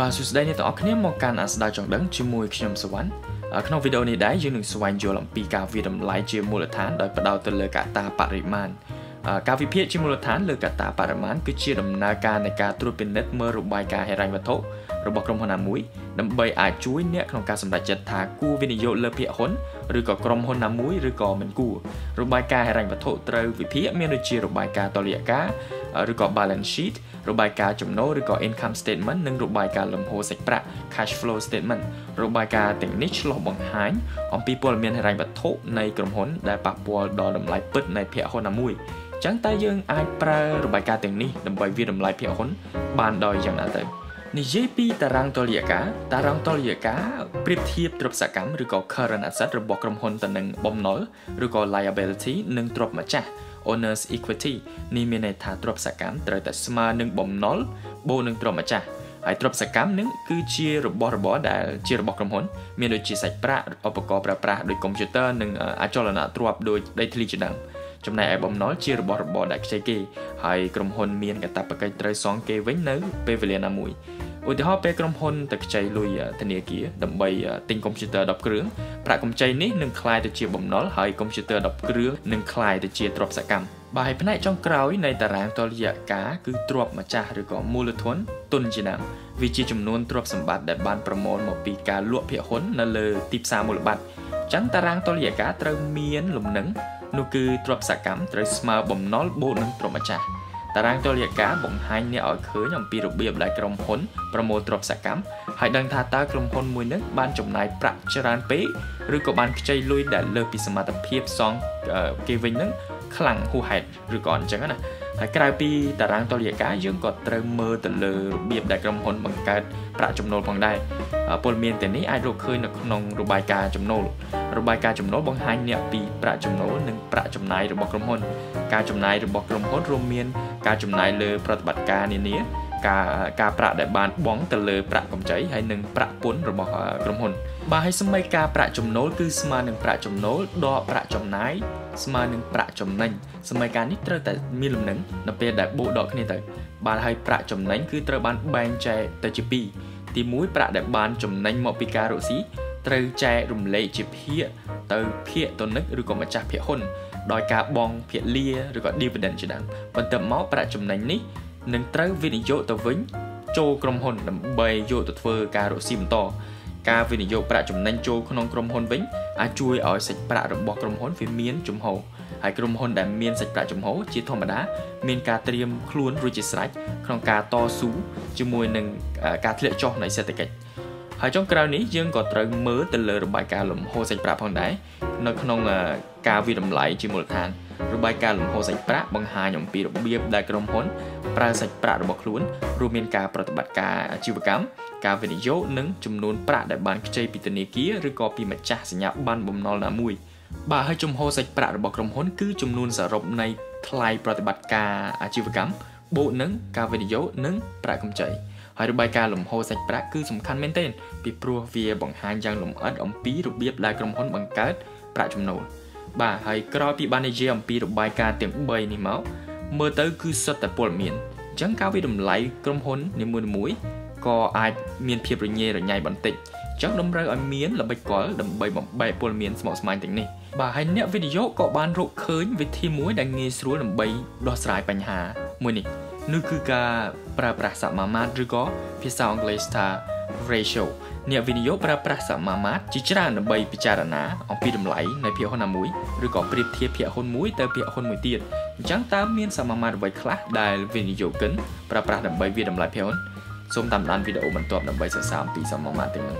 បាទសួស្តីអ្នកទាំងអស់គ្នាមកកាន់អាស្ដាយចង់ដឹងជាមួយខ្ញុំសវណ្ណក្នុងវីដេអូនេះដែរយើងនឹងស្វែងយល់អំពីការវិតម្លៃជាមូលដ្ឋានដោយផ្ដោតទៅលើកត្តាបរិមាណការវិភាគជាមូលដ្ឋានលើកត្តាបរិមាណគឺជាដំណើរការនៃការត្រួតពិនិត្យមើលរបាយការណ៍ហិរញ្ញវត្ថុរបស់ក្រុមហ៊ុនណាមួយដើម្បីអាចជួយអ្នកក្នុងការសម្រេចចិត្តថាគួរវិនិយោគលើភាគហ៊ុន ឬក៏ក្រុមហ៊ុនណាមួយឬក៏មិនគួររបាយការណ៍ហិរញ្ញវត្ថុត្រូវវិភាគមានដូចជារបាយការណ៍តុល្យការឬក៏ balance sheet របាយការណ៍ចំណូលឬក៏ income statement និងរបាយការណ៍លំហូរសាច់ប្រាក់ cash flow statement របាយការណ៍ទាំងនេះឆ្លុះបង្ហាញអំពីព័ត៌មានហិរញ្ញវត្ថុនៃក្រុមហ៊ុនដែលប៉ះពាល់ដល់តម្លៃពិតនៃភាគហ៊ុនណាមួយចឹងតើយើងអាចប្រើរបាយការណ៍ទាំងនេះដើម្បីវាតម្លៃភាគហ៊ុនបានដោយយ៉ាងណាទៅ និយាយពីតារាងតុល្យការតារាងតុល្យការប្រៀបធៀបទ្រព្យសកម្មឬក៏ current asset របស់ក្រុមហ៊ុនទៅនឹងបំណុលឬក៏ liability និងទ្រព្យម្ចាស់ owners equity នេះមានន័យថាទ្រព្យសកម្មត្រូវតែស្មើនឹងបំណុលបូកនឹងទ្រព្យម្ចាស់ហើយទ្រព្យសកម្មនឹងគឺជារបស់របរដែលជារបស់ក្រុមហ៊ុនមានដូចជាសាច់ប្រាក់ឧបករណ៍ប្រើប្រាស់ដូចកុំព្យូទ័រនិងអចលនទ្រព្យដូចដីធ្លីជាដើម ចំណែកឯបំណុលជារបស់របរដែលខ្ចីគេហើយក្រុមហ៊ុនមានកាតព្វកិច្ចត្រូវសងគេវិញនៅពេលវេលាណាមួយឧទាហរណ៍ពេលក្រុមហ៊ុនទៅខ្ចីលុយធនាគារដើម្បីទិញកុំព្យូទ័រ10គ្រឿងប្រាក់កម្ចីនេះនឹងក្លាយទៅជាបំណុលហើយកុំព្យូទ័រ10គ្រឿងនឹងក្លាយទៅជាទ្រព្យសកម្មបាយផ្នែកចុងក្រោយនៃតារាងតលយៈការគឺទ្រព្យម្ចាស់ឬក៏មូលធនទុនជាណាមវាជាចំនួនទ្រព្យសម្បត្តិដែលបានប្រមូលមកពីការលក់ភាគហ៊ុននៅលើទីផ្សារមូលបត្រចឹងតារាងតលយៈការត្រូវមានលំនឹង នោះគឺទ្រព្យសកម្មត្រូវស្មើបំណុលបូកនឹងទ្រព្យម្ចាស់តារាងតុល្យការបង្ហាញអ្នកឲ្យឃើញអំពីរបៀបដែលក្រុមហ៊ុនប្រមូលទ្រព្យសកម្មហើយដឹងថាតើក្រុមហ៊ុនមួយនឹងបានចំណាយប្រាក់ច្រើនពេកឬក៏បានខ្ចីលុយដែលលើសពីសមត្ថភាពសងគេវិញនឹង ខ្លាំងហួសហេតុឬក៏អញ្ចឹងណាហើយក្រៅពីតារាងតុល្យការយើងក៏ត្រូវមើលទៅលើរបៀបដែលក្រុមហ៊ុនបង្កើតប្រាក់ចំណូលផងដែរព័ត៌មានទាំងនេះអាចរកឃើញនៅក្នុងរបាយការណ៍ចំណូលរបាយការណ៍ចំណូលបង្ហាញអ្នកពីប្រាក់ចំណូលនិងប្រាក់ចំណាយរបស់ក្រុមហ៊ុន ការចំណាយរបស់ក្រុមហ៊ុនរួមមាន ការចំណាយលើប្រតិបត្តិការនានា ការការប្រាក់ដែលបានបង់ទៅលើប្រាក់កម្ចីហើយនិងប្រាក់ពន្ធរបស់ក្រុមហ៊ុន បាទហើយសម្បីការប្រាក់ចំណូលគឺស្មើនឹងប្រាក់ចំណូលដកប្រាក់ចំណាយស្មើនឹងប្រាក់ចំណេញសមីការនេះត្រូវតែមានលំនឹងនៅពេលដែលបូកដកគ្នាទៅបាទហើយប្រាក់ចំណេញគឺត្រូវបានបែងចែកទៅជាពីរទី1ប្រាក់ដែលបានចំណេញមកពីការរកស៊ីត្រូវចែករំលែកជាភាគទៅភាគទៅនឹកឬក៏ម្ចាស់ភាគហ៊ុនដោយការបង់ភាគលាឬក៏ dividend ជាដើមបន្ទាប់មកប្រាក់ចំណេញនេះ នឹងត្រូវវិនិយោគទៅវិញចូលក្រុមហ៊ុនដើម្បីយកទៅធ្វើការរកស៊ីបន្តការវិនិយោគប្រាក់ចំណេញចូលក្នុងក្រុមហ៊ុនវិញអាចជួយឲ្យសាច់ប្រាក់របស់ក្រុមហ៊ុនវាមានជំហរហើយក្រុមហ៊ុនដែលមានសាច់ប្រាក់ជំហរជាធម្មតា មានការត្រៀមខ្លួនរួចជាស្រេចក្នុងការតស៊ូជាមួយនឹងការធ្លាក់ចុះនៃសេដ្ឋកិច្ចហើយចុងក្រោយនេះយើងក៏ត្រូវមើលទៅលើរបាយការណ៍លំហូរសាច់ប្រាក់ផងដែរនៅក្នុងការវិតម្លៃជាមូលដ្ឋាន របាយការណ៍លំហូរសាច់ប្រាក់បង្ហាញអំពីរបៀបដែលក្រុមហ៊ុនប្រើសាច់ប្រាក់របស់ខ្លួនរួមមានការប្រតិបត្តិការអាជីវកម្មការវិនិយោគនិងចំនួនប្រាក់ដែលបានខ្ចីពីធនាគារឬក៏ពីម្ចាស់សញ្ញាប័ណ្ណបំណុលណាមួយបាទហើយចំហសាច់ប្រាក់របស់ក្រុមហ៊ុនគឺចំនួនសរុបនៃថ្លៃប្រតិបត្តិការអាជីវកម្មបូកនឹងការវិនិយោគនិងប្រាក់កម្ចីហើយរបាយការណ៍លំហូរសាច់ប្រាក់គឺសំខាន់មែនទែនពីព្រោះវាបង្ហាញយ៉ាងលម្អិតអំពីរបៀបដែលក្រុមហ៊ុនបង្កើតប្រាក់ចំណូល បាទហើយក្រោយពីបាននិយាយអំពីរបាយការណ៍ទាំង3នេះមកមើលទៅគឺសុទ្ធតែព័ត៌មានអញ្ចឹងការវិតម្លៃក្រុមហ៊ុននីមួយៗក៏អាចមានភាពរញ៉េរញ៉ៃបន្តិចអញ្ចឹងតម្រូវឲ្យមានល្បិចកលដើម្បីបំបែកព័ត៌មានស្មុគស្មាញទាំងនេះបាទហើយអ្នកវិនិយោគក៏បានរកឃើញវិធីមួយដែលងាយស្រួលដើម្បីដោះស្រាយបញ្ហាមួយនេះនោះគឺការប្រើប្រាស់សមាមាត្រឬក៏ភាសាអង់គ្លេសថា ratio អ្នកវិនិយោគប្រើប្រាស់សមាមាត្រជាច្រើនដើម្បីពិចារណាអំពីតម្លៃនៃភាគហ៊ុនណាមួយឬក៏ប្រៀបធៀបភាគហ៊ុនមួយទៅភាគហ៊ុនមួយទៀតអញ្ចឹងតើមានសមាមាត្រអ្វីខ្លះដែលវិនិយោគិនប្រើប្រាស់ដើម្បីវាតម្លៃភាគហ៊ុនសូមតាមដានវីដេអូបន្ទាប់ដើម្បីសិក្សាអំពីសមាមាត្រទាំងនោះ